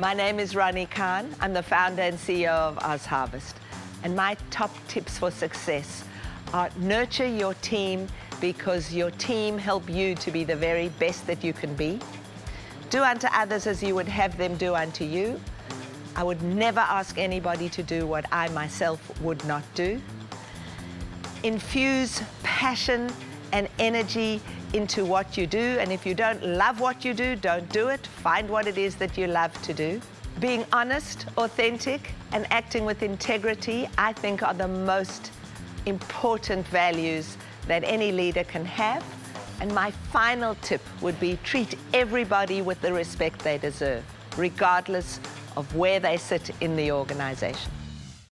My name is Ronni Kahn. I'm the founder and CEO of OzHarvest. And my top tips for success are nurture your team because your team help you to be the very best that you can be. Do unto others as you would have them do unto you. I would never ask anybody to do what I myself would not do. Infuse passion and energy into what you do. And if you don't love what you do, don't do it. Find what it is that you love to do. Being honest, authentic, and acting with integrity, I think are the most important values that any leader can have. And my final tip would be treat everybody with the respect they deserve, regardless of where they sit in the organization.